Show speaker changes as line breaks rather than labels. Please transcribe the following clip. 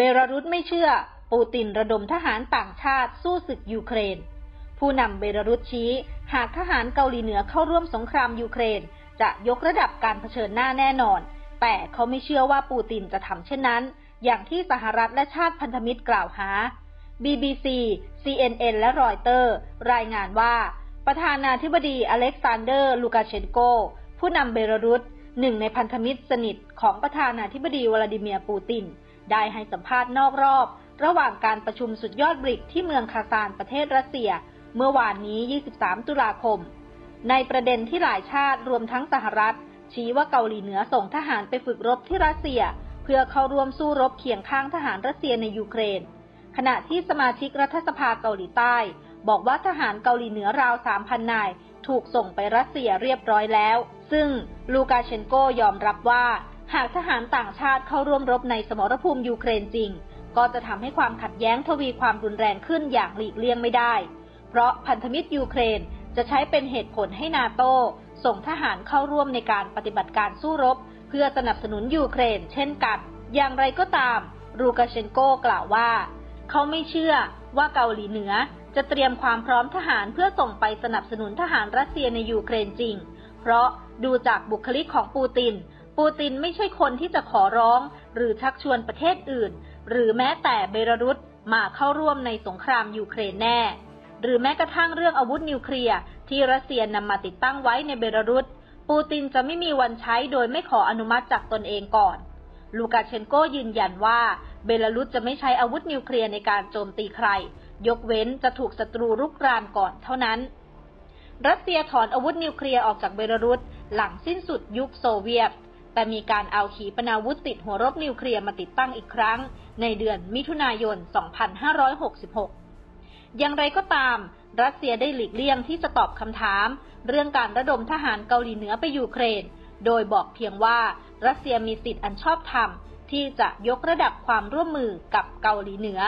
เบลารุสไม่เชื่อ ปูตินระดมทหารต่างชาติสู้ศึกยูเครน ผู้นำเบลารุสชี้ หากทหารเกาหลีเหนือเข้าร่วมสงครามยูเครน จะยกระดับการเผชิญหน้าแน่นอน แต่เขาไม่เชื่อว่าปูตินจะทำเช่นนั้น อย่างที่สหรัฐและชาติพันธมิตรกล่าวหา BBC CNN และรอยเตอร์ รายงานว่า ประธานาธิบดีอเล็กซานเดอร์ ลูกาเชนโก ผู้นำเบลารุสหนึ่งในพันธมิตรสนิทของประธานาธิบดีวลาดิเมียร์ปูติน ได้ให้สัมภาษณ์นอกรอบ ระหว่างการประชุมสุดยอดบริกที่เมืองคาซานประเทศรัสเซีย เมื่อวานนี้ 23 ตุลาคม ในประเด็นที่หลายชาติรวมทั้งสหรัฐ ชี้ว่าเกาหลีเหนือส่งทหารไปฝึกรบที่รัสเซีย เพื่อเข้าร่วมสู้รบเคียงข้างทหารรัสเซียในยูเครน ขณะที่สมาชิกรัฐสภาเกาหลีใต้ บอกว่าทหารเกาหลีเหนือราว 3,000 นายถูกส่งไปรัสเซียเรียบร้อยแล้ว ซึ่งลูกาเชนโกยอมรับว่า หากทหารต่างชาติเข้าร่วมรบในสมรภูมิยูเครนจริง ก็จะทำให้ความขัดแย้งทวีความรุนแรงขึ้นอย่างหลีกเลี่ยงไม่ได้ เพราะพันธมิตรยูเครนจะใช้เป็นเหตุผลให้นาโตส่งทหารเข้าร่วมในการปฏิบัติการสู้รบ เพื่อสนับสนุนยูเครน เช่นกัน อย่างไรก็ตาม ลูกาเชนโกกล่าวว่า เขาไม่เชื่อว่าเกาหลีเหนือจะเตรียมความพร้อมทหารเพื่อส่งไปสนับสนุนทหารรัสเซียในยูเครนจริง เพราะดูจากบุคลิกของปูติน ปูตินไม่ใช่คนที่จะขอร้อง หรือชักชวนประเทศอื่น หรือแม้แต่เบลารุสมาเข้าร่วมในสงครามยูเครนแน่ หรือแม้กระทั่งเรื่องอาวุธนิวเคลียร์ที่รัสเซียนำมาติดตั้งไว้ในเบลารุสปูตินจะไม่มีวันใช้โดยไม่ขออนุมัติจากตนเองก่อน ลูกาเชนโกยืนยันว่าเบลารุสจะไม่ใช้อาวุธนิวเคลียร์ในการโจมตีใคร ยกเว้นจะถูกศัตรูรุกรานก่อนเท่านั้น รัสเซียถอนอาวุธนิวเคลียร์ออกจากเบลารุสหลังสิ้นสุดยุคโซเวียต แต่มีการเอาขีปนาวุธติดหัวรบนิวเคลียร์มาติดตั้งอีกครั้ง ในเดือนมิถุนายน 2566 อย่างไรก็ตาม รัสเซียได้หลีกเลี่ยงที่จะตอบคำถาม เรื่องการระดมทหารเกาหลีเหนือไปยูเครน โดยบอกเพียงว่ารัสเซียมีสิทธิ์อันชอบธรรมที่จะยกระดับความร่วมมือกับเกาหลีเหนือ